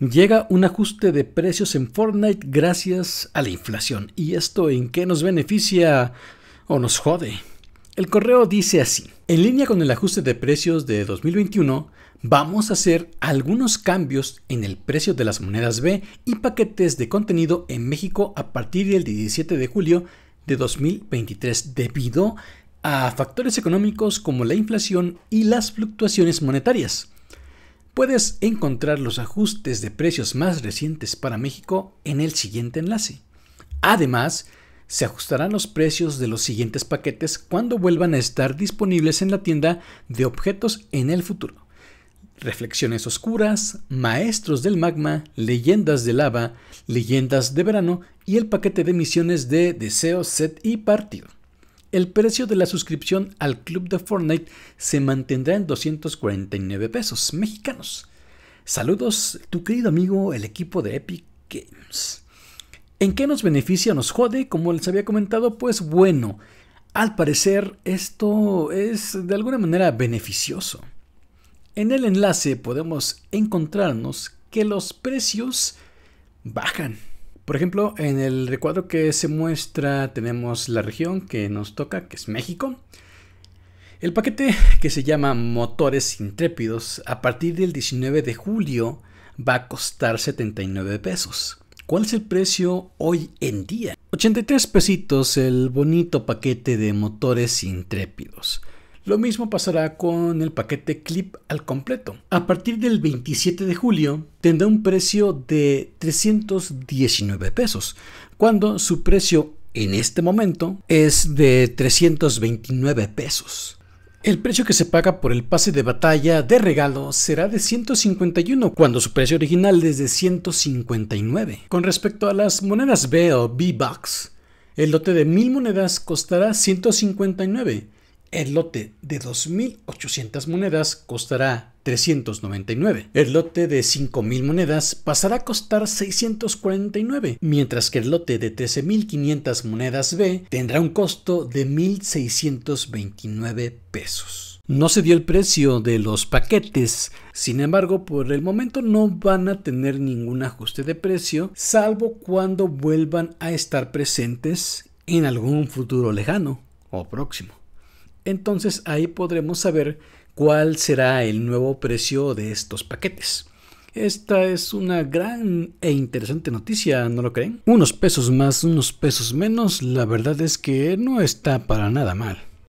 Llega un ajuste de precios en Fortnite gracias a la inflación. ¿Y esto en qué nos beneficia o nos jode? El correo dice así. En línea con el ajuste de precios de 2021, vamos a hacer algunos cambios en el precio de las monedas B y paquetes de contenido en México a partir del 17 de julio de 2023 debido a factores económicos como la inflación y las fluctuaciones monetarias. Puedes encontrar los ajustes de precios más recientes para México en el siguiente enlace. Además, se ajustarán los precios de los siguientes paquetes cuando vuelvan a estar disponibles en la tienda de objetos en el futuro. Reflexiones oscuras, Maestros del Magma, Leyendas de Lava, Leyendas de Verano y el paquete de misiones de Deseo, Set y Partido. El precio de la suscripción al club de Fortnite se mantendrá en 249 pesos mexicanos. Saludos, tu querido amigo, el equipo de Epic Games. ¿En qué nos beneficia nos jode? Como les había comentado, pues bueno, al parecer esto es de alguna manera beneficioso. En el enlace podemos encontrarnos que los precios bajan. Por ejemplo, en el recuadro que se muestra tenemos la región que nos toca, que es México. El paquete que se llama Motores Intrépidos a partir del 19 de julio va a costar 79 pesos. ¿Cuál es el precio hoy en día? 83 pesitos el bonito paquete de motores intrépidos. Lo mismo pasará con el paquete Clip al completo. A partir del 27 de julio tendrá un precio de 319 pesos, cuando su precio en este momento es de 329 pesos. El precio que se paga por el pase de batalla de regalo será de 151, cuando su precio original es de 159. Con respecto a las monedas B o B-Box, el lote de 1000 monedas costará 159 el lote de 2.800 monedas costará 399. El lote de 5.000 monedas pasará a costar 649, mientras que el lote de 13.500 monedas B tendrá un costo de 1.629 pesos. No se dio el precio de los paquetes, sin embargo, por el momento no van a tener ningún ajuste de precio, salvo cuando vuelvan a estar presentes en algún futuro lejano o próximo entonces ahí podremos saber cuál será el nuevo precio de estos paquetes. Esta es una gran e interesante noticia, ¿no lo creen? Unos pesos más, unos pesos menos, la verdad es que no está para nada mal.